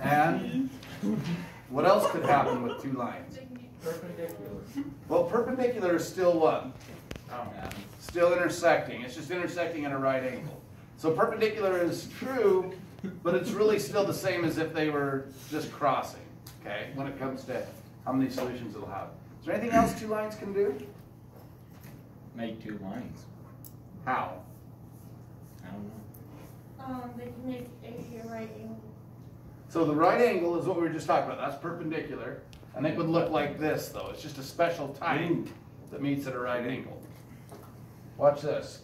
And what else could happen with two lines? Perpendicular. Well, perpendicular is still what? Oh. Still intersecting. It's just intersecting at a right angle. So perpendicular is true, but it's really still the same as if they were just crossing, okay, when it comes to how many solutions it'll have. Is there anything else two lines can do? Make two lines. How? I don't know. Um, they can make a right angle. So the right angle is what we were just talking about. That's perpendicular. And it would look like this, though. It's just a special type that meets at a right angle. Watch this.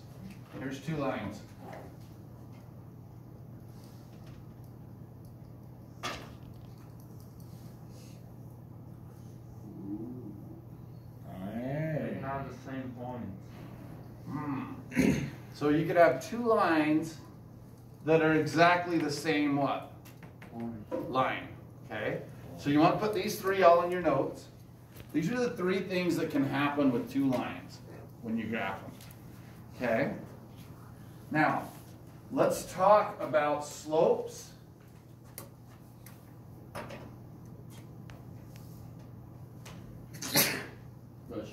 Here's two lines. Alright. They have the same points. Hmm. So you could have two lines that are exactly the same what? Line. Okay? So you want to put these three all in your notes. These are the three things that can happen with two lines when you graph them. Okay? Now, let's talk about slopes.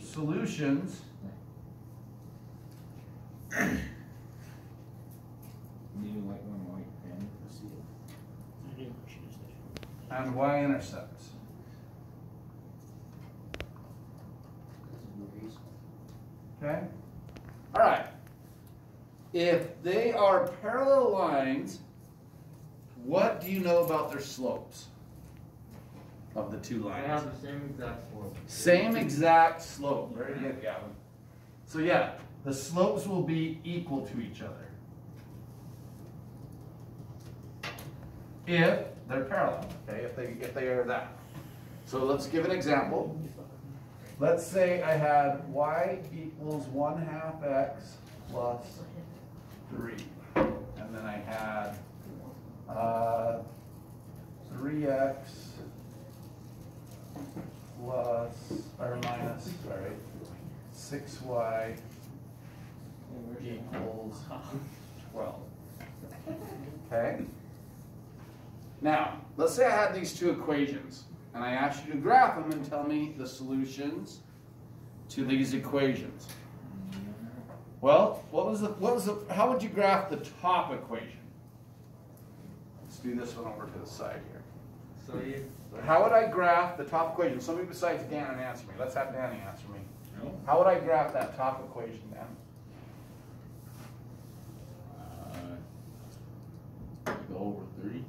Solutions. Need a white one, white pen. And y-intercepts. Okay? All right. If they are parallel lines, what do you know about their slopes of the two lines? They have the same exact slope. Same exact slope. Very good, Gavin. So yeah, the slopes will be equal to each other. If they're parallel, okay, if they, if they are that. So let's give an example. Let's say I had y equals one half x plus three. And then I had, uh, three x plus, or minus, sorry, six y equals twelve. Okay? Now, let's say I had these two equations, and I asked you to graph them and tell me the solutions to these equations. Well, what was the, what was the, how would you graph the top equation? Let's do this one over to the side here. So you, How would I graph the top equation? Somebody besides Dan and answer me. Let's have Danny answer me. No. How would I graph that top equation, Dan? Uh, Go over three.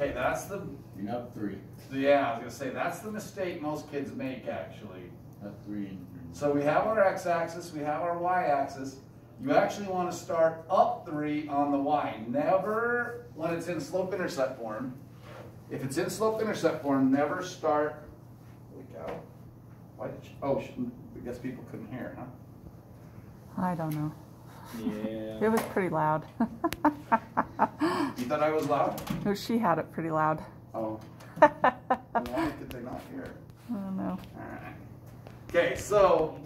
Okay, that's the, You're not three. yeah, I was gonna say, that's the mistake most kids make, actually. Not three. So we have our x-axis, we have our y-axis. You actually want to start up three on the y. Never, when it's in slope-intercept form, if it's in slope-intercept form, never start, holy cow. Why did you, oh, I guess people couldn't hear, huh? I don't know. Yeah. It was pretty loud. You thought I was loud? No, she had it pretty loud. Oh, I why did they not hear? I don't know. Alright. Okay, so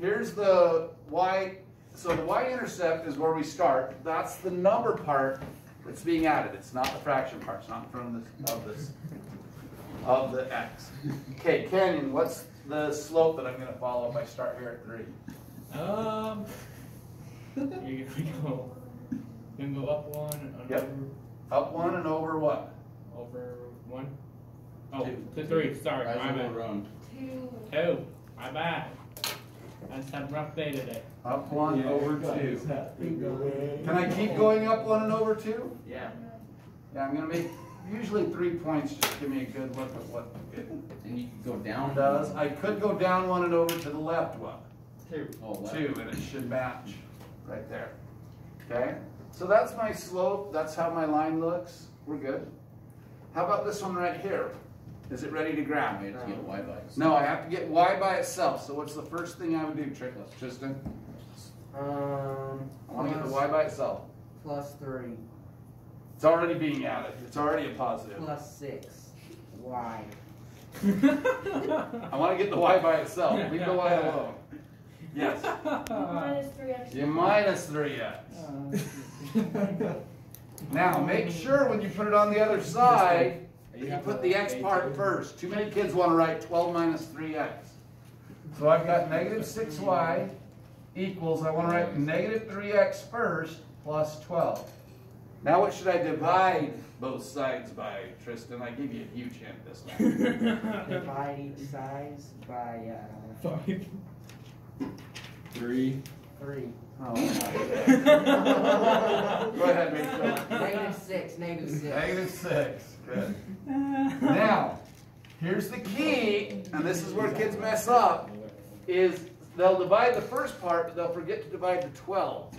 here's the y, so the y-intercept is where we start. That's the number part that's being added. It's not the fraction part, it's not in front of this, of this, of the x. Okay, Canyon, what's the slope that I'm gonna follow if I start here at three? Um, you're gonna go, you're go up one and Yep. Up one and over what? over, over one. Oh, Two. to three, sorry, Rise my bad. around. Two. Two, my bad. I just had a rough day today. Up one, over two. Can I keep going up one and over two? yeah. Yeah, I'm gonna make, usually three points just give me a good look at what it And you can go down. does. I could go down one and over to the left one. Two. Oh, left. two, and it should match right there. Okay? So that's my slope, that's how my line looks. We're good. How about this one right here? Is it ready to I grab? have to get Y bikes. No, I have to get y by itself. So what's the first thing I would do, Trickless? Tristan? Um, I want to get the y by itself. plus three, It's already being added. It's already a positive. plus six, y. I want to get the y by itself. Leave the y alone. Yes. Minus three x. You minus 3x. Now, make sure when you put it on the other side, that you put the x part first. Too many kids wanna write twelve minus three x. So I've got negative six y equals, I wanna write negative three x first plus twelve. Now what should I divide both sides by, Tristan? I gave you a huge hint this time. Divide each size by, uh, Five. Three. three. Oh, Go ahead, Rachel. Negative six, negative six. Negative six, good. Now, here's the key, and this is where kids mess up, is they'll divide the first part, but they'll forget to divide the twelve.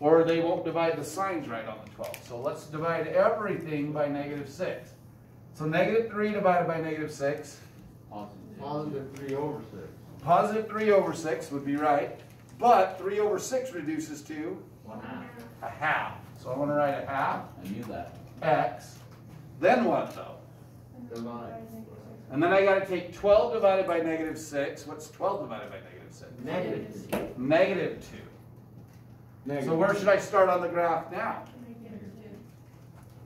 Or they won't divide the signs right on the twelve. So let's divide everything by negative six. So negative three divided by negative six, Positive. Positive three over six. Positive three over six would be right, but three over six reduces to One half. a half. So I wanna write a half I knew that. x, then what though? Divide. And then I gotta take twelve divided by negative six. What's twelve divided by negative six? Negative. Negative two. So where should I start on the graph now?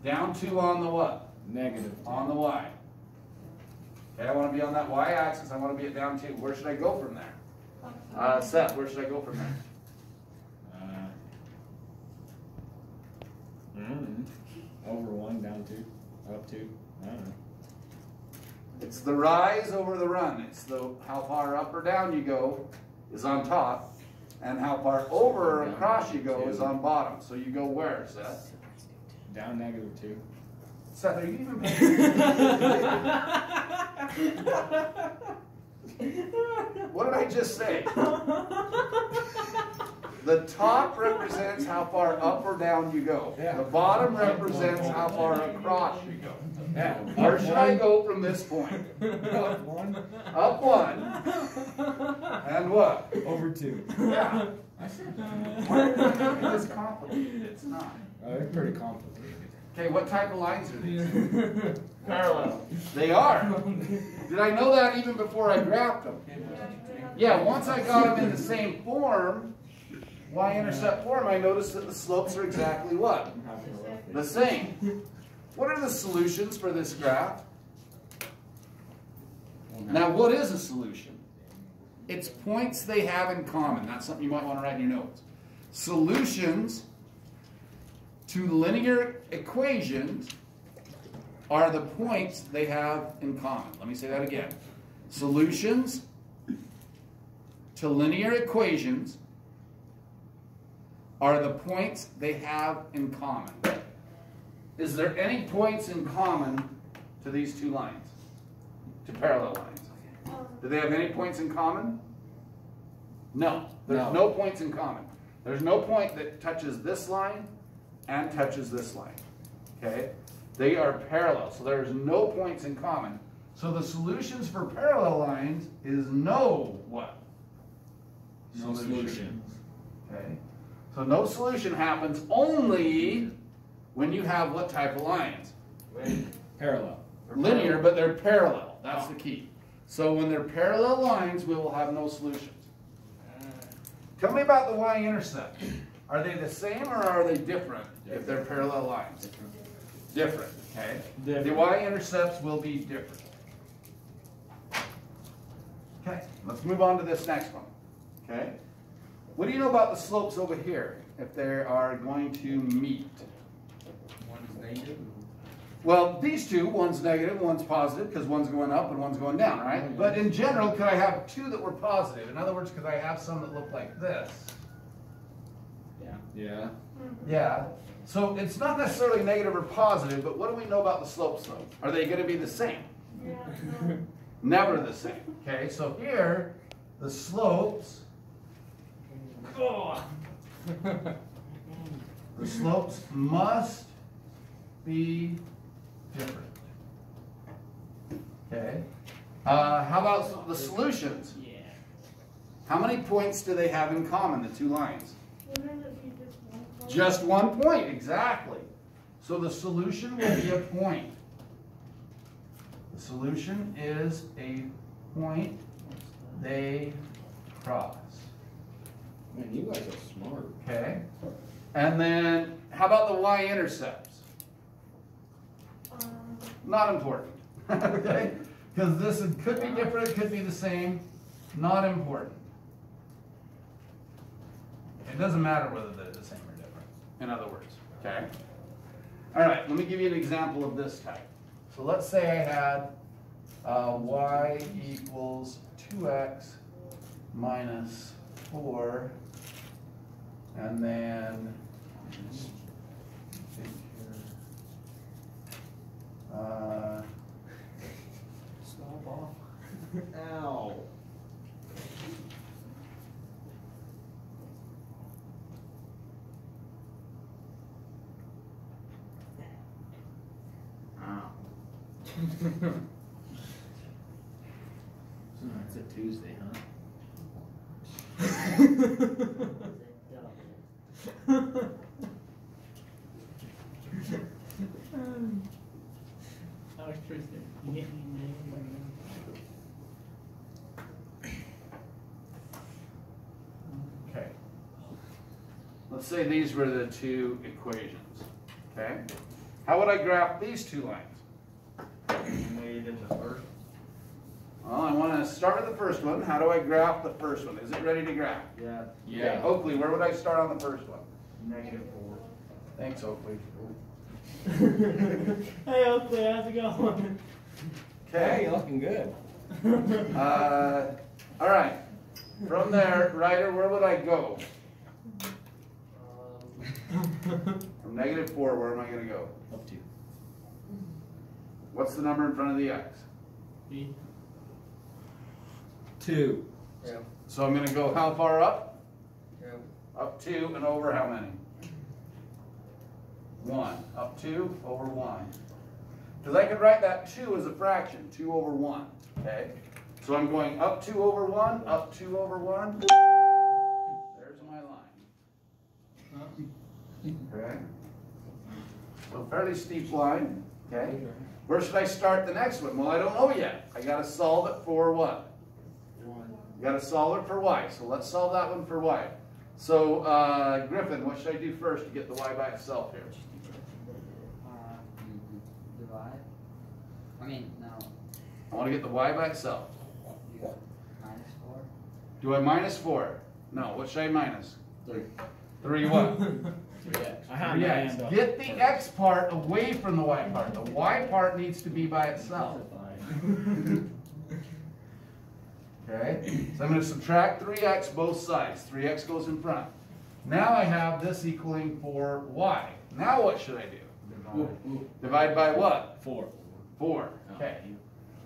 Down two on the what? Negative. On the y. Okay, I wanna be on that y-axis, I wanna be at down two. Where should I go from there? Uh, Seth, where should I go from there? Uh, mm, over one, down two, up two. I don't know. It's the rise over the run. It's the, how far up or down you go is on top, and how far over or across you go is on bottom. So you go where, Seth? Down negative two. Seth, are you even paying What did I just say? The top represents how far up or down you go. The bottom represents how far across you go. Yeah. Where should I go from this point? Up one, Up one. And what? over two. Yeah. Why are you making this complicated? It's not. Oh, it's pretty complicated. Okay, what type of lines are these? Parallel. They are. Did I know that even before I graphed them? Yeah, once I got them in the same form, y-intercept form, I noticed that the slopes are exactly what? The same. What are the solutions for this graph? Now, what is a solution? It's points they have in common. That's something you might want to write in your notes. Solutions to linear equations are the points they have in common. Let me say that again. Solutions to linear equations are the points they have in common. Is there any points in common to these two lines? To parallel lines? Do they have any points in common? No, there's No. no points in common. There's no point that touches this line and touches this line. Okay? They are parallel, so there's no points in common. So the solutions for parallel lines is no what? No solutions. Okay? So no solution happens only when you have what type of lines? Wait. Parallel. Linear, but they're parallel. That's the key. So when they're parallel lines, we will have no solutions. Tell me about the y-intercept. Are they the same or are they different if they're parallel lines? Different, okay? The y-intercepts will be different. Okay, let's move on to this next one, okay? What do you know about the slopes over here, if they are going to meet? One's negative. Well, these two, one's negative, one's positive, because one's going up and one's going down, right? But in general, could I have two that were positive? In other words, could I have some that look like this? Yeah. Yeah. Yeah. So it's not necessarily negative or positive, but what do we know about the slopes though? Are they going to be the same? Never the same. Okay, so here, the slopes, Oh. the slopes must be different. Okay. Uh, how about the solutions? Yeah. How many points do they have in common, the two lines? Just one point, exactly. So the solution will be a point. The solution is a point they cross. Man, you guys are smart. Okay? And then, how about the y-intercepts? Um. not important, okay? Because this could be different, it could be the same, not important. It doesn't matter whether they're the same or different, in other words, okay? All right, let me give you an example of this type. So let's say I had uh, y equals two x minus four, and then think here. Uh, Snowball. Ow. Ow. So it's a Tuesday, huh? Okay. Let's say these were the two equations, okay? How would I graph these two lines? Made in the first. Well, I want to start with the first one. How do I graph the first one? Is it ready to graph? Yeah. Okay, Oakley, where would I start on the first one? Negative four. Thanks, Oakley. hey, Oakley, how's it going? Hey, Okay, you're looking good. uh, all right. From there, Ryder, where would I go? From negative four, where am I gonna go? Up to. What's the number in front of the x? B. Two. Yeah. So I'm gonna go how far up? Yep. Up two and over how many? One. Up two, over one. Because I could write that two as a fraction, two over one, okay? So I'm going up two over one, up two over one. There's my line, okay? So fairly steep line, okay? Where should I start the next one? Well, I don't know yet. I gotta solve it for what? One. Gotta solve it for y, so let's solve that one for y. So, uh, Griffin, what should I do first to get the y by itself here? Uh, divide. I mean, no. I wanna get the y by itself. You minus four. Do I minus four? No, what should I minus? Three. Three what? I had Three x. hand up. Get the x part away from the y part. The y part needs to be by itself. Okay, so I'm gonna subtract three x both sides. Three x goes in front. Now I have this equaling four y. Now what should I do? Divide by what? Four. Four, oh. okay.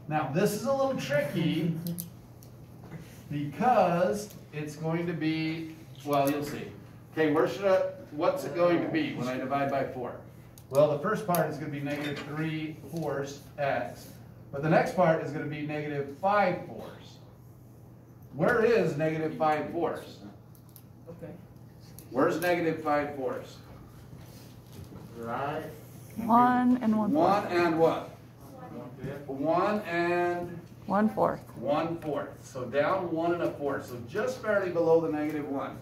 Now, this is a little tricky because it's going to be, well, you'll see. Okay, where should I, what's it going to be when I divide by four? Well, the first part is gonna be negative three fourths x, but the next part is gonna be negative five fourths. Where is negative five fourths? Okay. Where's negative five fourths? Right. One and one One fourth. and what? One fifth. One and One fourth. One fourth, so down one and a fourth, so just barely below the negative one.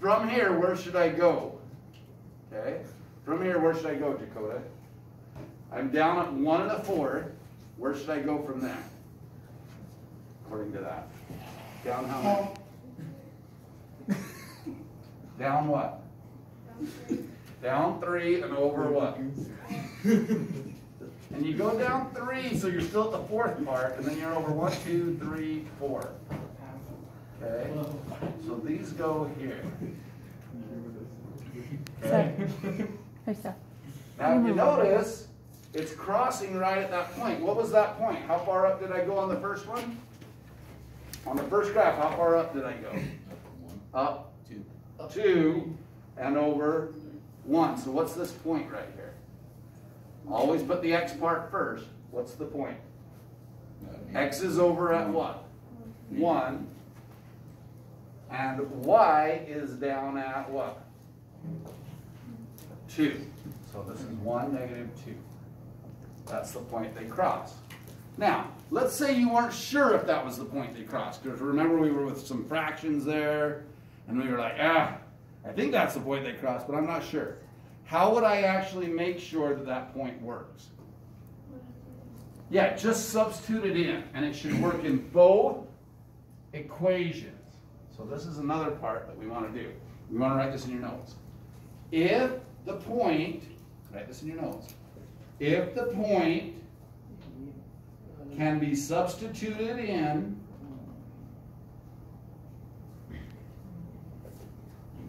From here, where should I go? Okay, from here, where should I go, Dakota? I'm down at one and a fourth, where should I go from there? According to that. Down how many? Down what? Down three and over what? And you go down three, so you're still at the fourth part, and then you're over one, two, three, four. Okay, so these go here. Okay, Hey, Seth. now if you notice, it's crossing right at that point. What was that point? How far up did I go on the first one? On the first graph, how far up did I go? Up Two. two and over one. So what's this point right here? Always put the x part first. What's the point? X is over at what? One. And Y is down at what? Two. So this is one, negative two. That's the point they cross. Now, let's say you weren't sure if that was the point they crossed, because remember we were with some fractions there, and we were like, ah, I think that's the point they crossed, but I'm not sure. How would I actually make sure that that point works? Yeah, just substitute it in, and it should work in both equations. So this is another part that we want to do. We want to write this in your notes. If the point, write this in your notes. If the point can be substituted in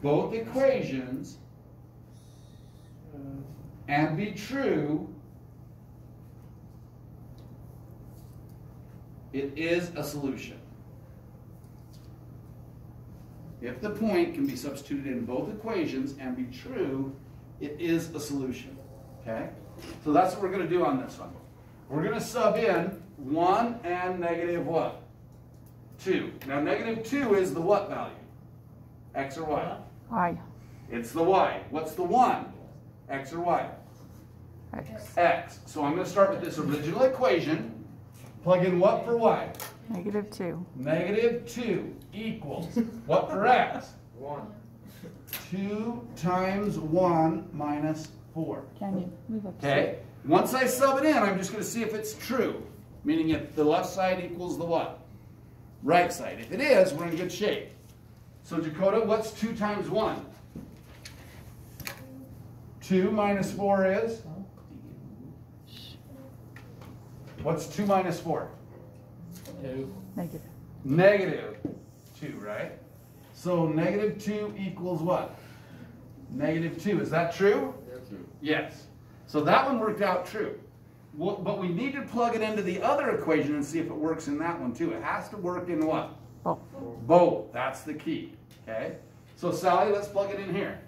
both equations and be true, it is a solution. If the point can be substituted in both equations and be true, it is a solution. Okay? So that's what we're going to do on this one. We're going to sub in 1 and negative what? 2. Now negative 2 is the what value? X or Y? I, It's the Y. What's the 1? X or Y? X, X. So I'm going to start with this original equation. Plug in what for Y? negative two, Negative 2 equals what for X? One. 2 times 1 minus 4. can you move up? Okay? Once I sub it in, I'm just going to see if it's true. Meaning if the left side equals the what? Right side. If it is, we're in good shape. So Dakota, what's 2 times 1? 2 minus 4 is? What's 2 minus 4? Two. Negative, Negative 2, right? So negative 2 equals what? Negative 2. Is that true? Yes. So that one worked out true. Well, But we need to plug it into the other equation and see if it works in that one too. It has to work in what? both, Both. That's the key. Okay? So Sally, let's plug it in here.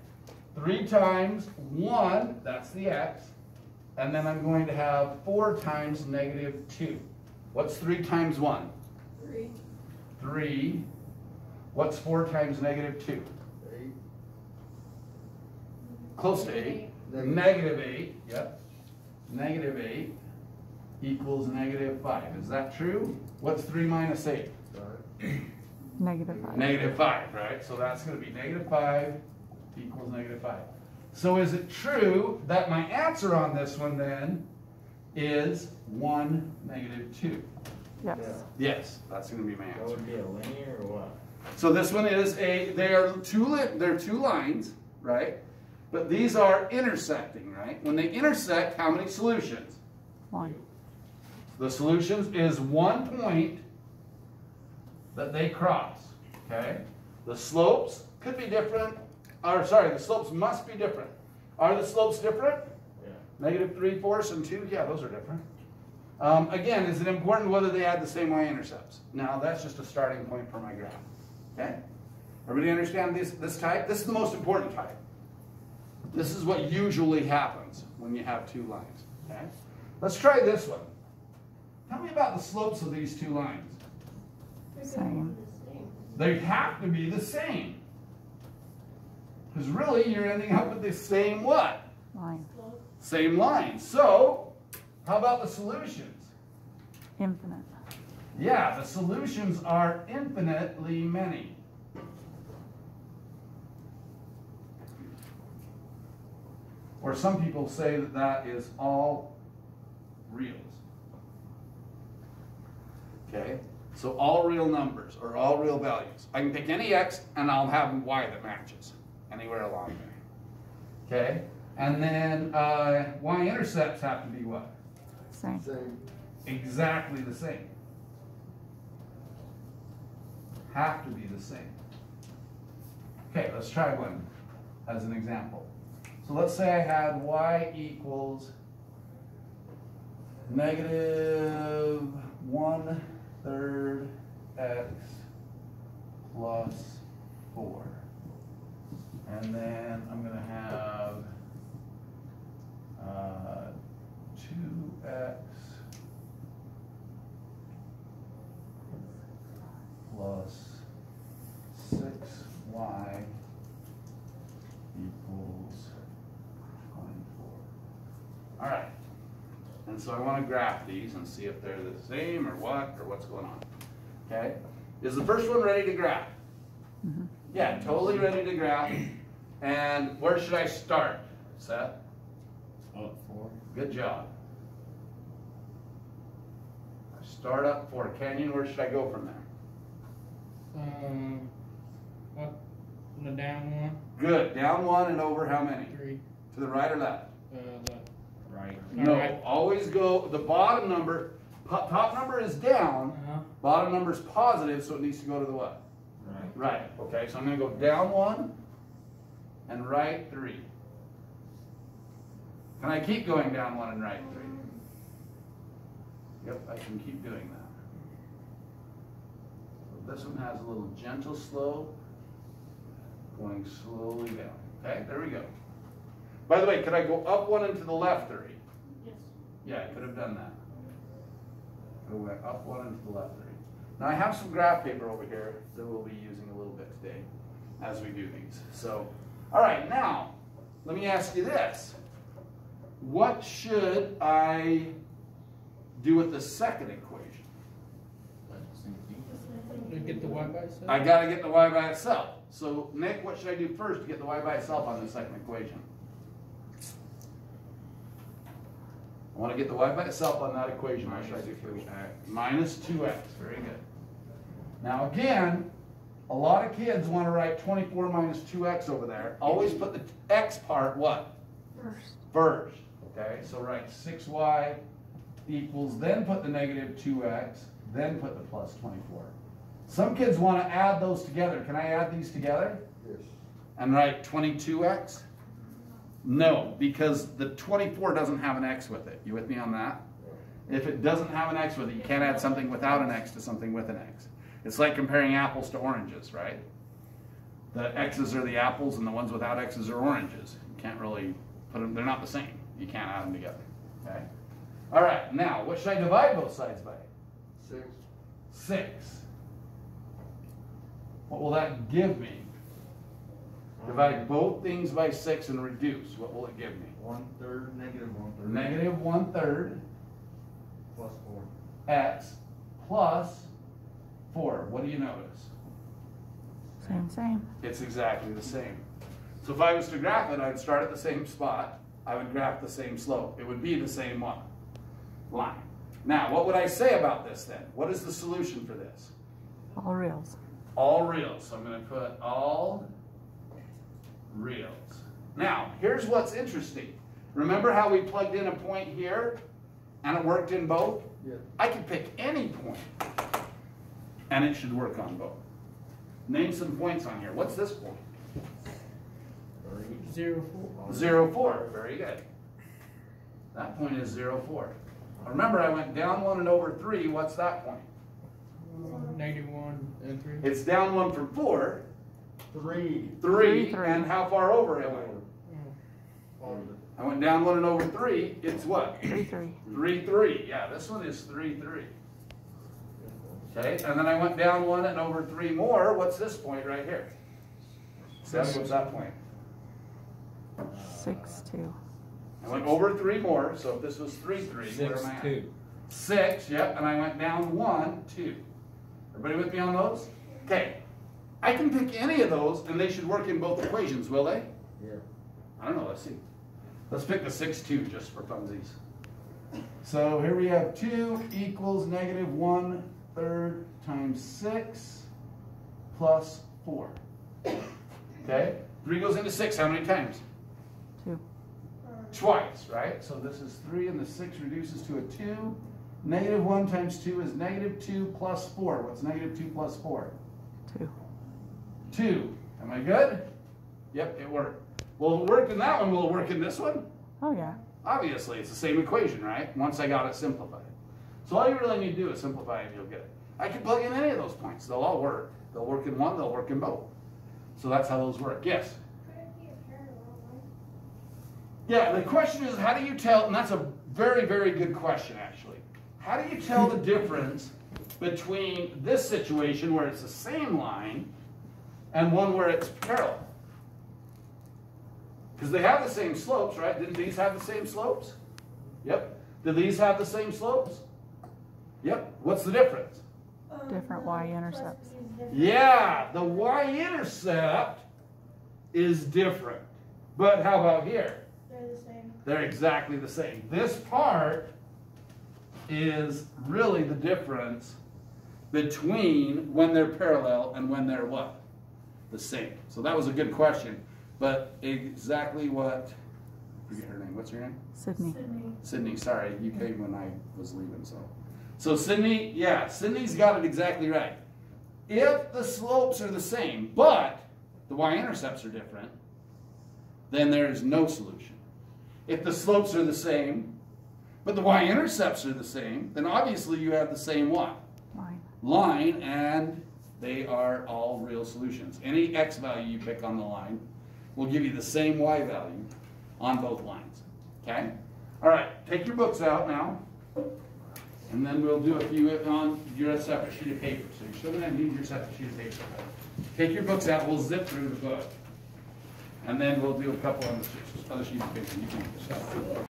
3 times 1, that's the x. And then I'm going to have 4 times negative 2. What's 3 times 1? Three. 3. What's 4 times negative 2? Eight. Close to 8. Negative 8, yep. Negative 8 equals negative 5. Is that true? What's 3 minus 8? negative five. Negative 5, right? So that's going to be negative 5 equals negative 5. So is it true that my answer on this one then is 1, negative 2? Yes, Yes, that's going to be my answer. That would be a linear or what? So this one is a, they are two, li- they're two lines, right? But these are intersecting, right? When they intersect, how many solutions? one, The solutions is one point that they cross, okay? The slopes could be different, or sorry, the slopes must be different. Are the slopes different? Yeah. Negative three fourths and two, yeah, those are different. Um, again, is it important whether they had the same y-intercepts? Now, that's just a starting point for my graph, okay? Everybody understand this, this type? This is the most important type. This is what usually happens when you have two lines, okay? Let's try this one. Tell me about the slopes of these two lines. Same. They have to be the same. Because really, you're ending up with the same what? line, Same line. So, how about the solutions? infinite, Yeah, the solutions are infinitely many. Or some people say that that is all reals. Okay, so all real numbers or all real values. I can pick any x and I'll have y that matches anywhere along there. Okay, and then uh, y-intercepts have to be what? same, exactly the same. Have to be the same. Okay, let's try one as an example. So let's say I had y equals negative one third x plus four. And then I'm gonna have uh, two x plus six y equals twenty-four. All right. And so I want to graph these and see if they're the same or what, or what's going on. Okay? Is the first one ready to graph? Mhm. Yeah, totally ready to graph. And where should I start? Seth? Up four. Good job. I start up four. Canyon, where should I go from there? Um, up, the down one, Good. Down one and over how many? three, To the right or left? uh, left. Right. No. Alright. Always go. The bottom number. Top number is down. Uh-huh. Bottom number is positive, so it needs to go to the what? Right. Right. Okay. So I'm going to go down one and right three. Can I keep going down one and right three? Yep, I can keep doing that. So this one has a little gentle slope, going slowly down. Okay, there we go. By the way, could I go up one and to the left three? Yes. Yeah, I could have done that. I went up one and to the left three. Now I have some graph paper over here that we'll be using a little bit today as we do these. So, all right, now, let me ask you this. What should I do with the second equation? Same thing. Get the y by itself? I gotta get the y by itself. So Nick, what should I do first to get the y by itself on the second equation? I wanna get the y by itself on that equation. What should I do first? Minus two x, very good. Now again, a lot of kids wanna write twenty-four minus two x over there. Always put the x part what? First. First, okay? So write six y equals, then put the negative two x, then put the plus twenty-four. Some kids wanna add those together. Can I add these together? Yes. and write 22x? No, because the 24 doesn't have an x with it. You with me on that? If it doesn't have an x with it, you can't add something without an x to something with an x. It's like comparing apples to oranges, right? The x's are the apples and the ones without x's are oranges. You can't really put them, they're not the same. You can't add them together, okay? All right, now, what should I divide both sides by? Six. Six. What will that give me? Divide both things by six and reduce, what will it give me? One third, negative one third. Negative one third Plus four. x plus four. What do you notice? Same, same. It's exactly the same. So if I was to graph it, I'd start at the same spot. I would graph the same slope. It would be the same one. Line. Now, what would I say about this then? What is the solution for this? All reals. All reals. So I'm going to put all reals. Now, here's what's interesting. Remember how we plugged in a point here and it worked in both? Yeah. I could pick any point and it should work on both. Name some points on here. What's this point? Zero four. Zero, four. Very good. That point is zero, four. Remember, I went down one and over three. What's that point? Negative one and three. It's down one from four, Three. three, Three. and how far over it went? I went down one and over three, it's what? Three, three. Three, three, yeah, this one is three, three. Okay, and then I went down one and over three more, what's this point right here? Seth, what's that point? Six, two. I went over three more, so if this was three, three, where Six, am I at? two. Six, yep, and I went down one, two. Everybody with me on those? Okay, I can pick any of those and they should work in both equations, will they? Yeah. I don't know, let's see. Let's pick the six two just for funsies. So here we have two equals negative one third times six plus four. Okay, three goes into six, how many times? Two. Twice, right? So this is three and the six reduces to a two. Negative one times two is negative two plus four. What's negative two plus four? Two. Two. Am I good? Yep, it worked. Well, it worked in that one, will it work in this one? Oh, yeah. Obviously, it's the same equation, right? Once I got it simplified. So all you really need to do is simplify and you'll get it. I can plug in any of those points. They'll all work. They'll work in one, they'll work in both. So that's how those work. Yes? Yeah, the question is, how do you tell, and that's a very, very good question, actually. How do you tell the difference between this situation where it's the same line and one where it's parallel? Because they have the same slopes, right? Didn't these have the same slopes? Yep. Did these have the same slopes? Yep. What's the difference? Um, Different y-intercepts. plus is different. Yeah, the y-intercept is different. But how about here? They're the same. They're exactly the same. This part is really the difference between when they're parallel and when they're what? The same. So that was a good question, but exactly what, I forget her name, what's her name? Sydney. Sydney. Sydney, sorry, you came when I was leaving, so. So Sydney, yeah, Sydney's got it exactly right. If the slopes are the same, but the y-intercepts are different, then there's no solution. If the slopes are the same, but the y-intercepts are the same, then obviously you have the same what? Line. line and they are all real solutions. Any x value you pick on the line will give you the same y value on both lines. Okay? All right, take your books out now. And then we'll do a few on your separate sheet of paper. So you're still gonna need your separate sheet of paper. Take your books out, we'll zip through the book. And then we'll do a couple on the other sheets of paper. You can